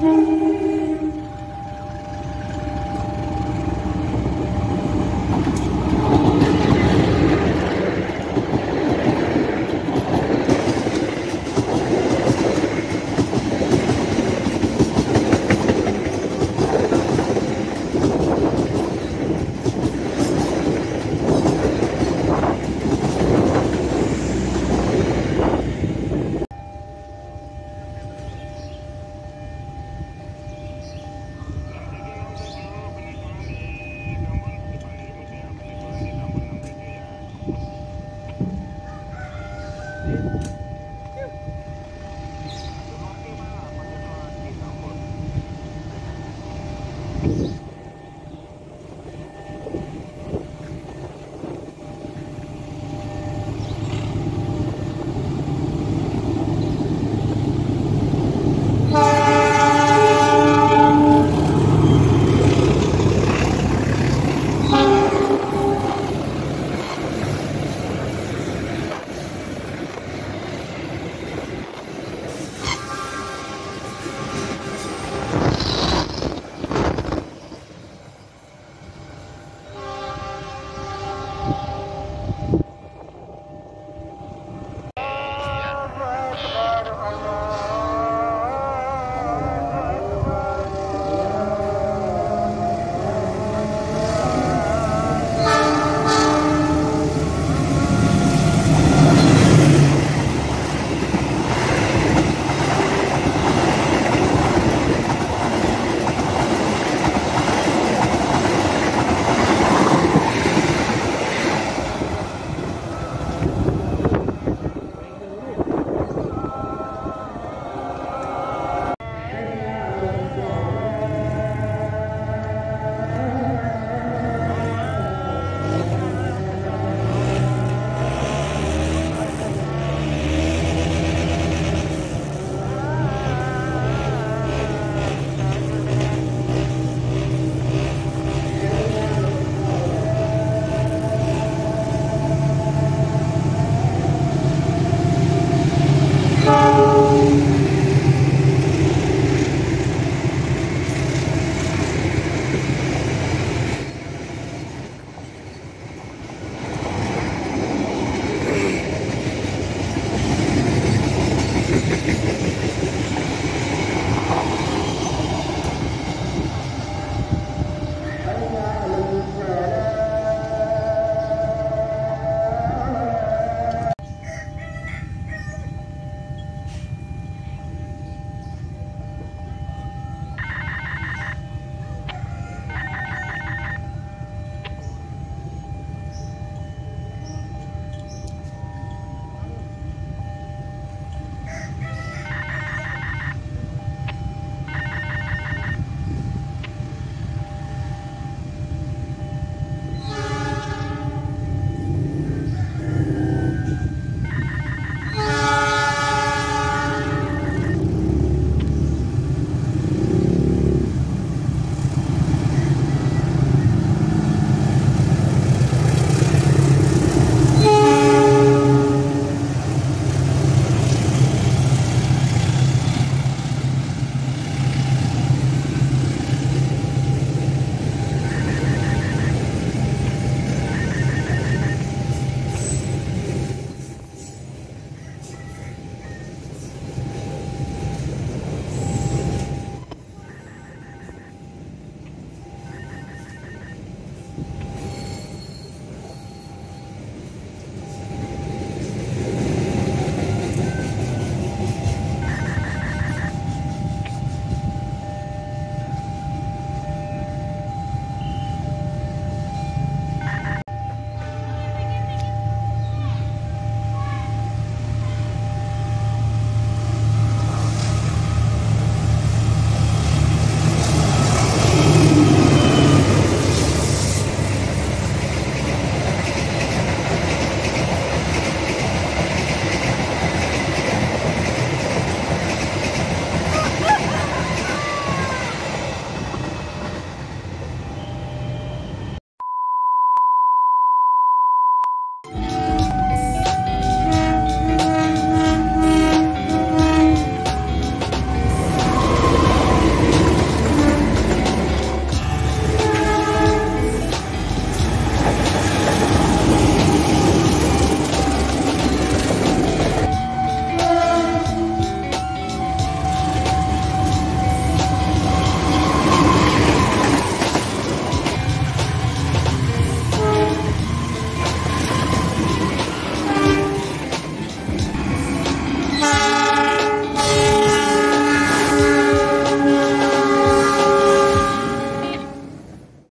Thank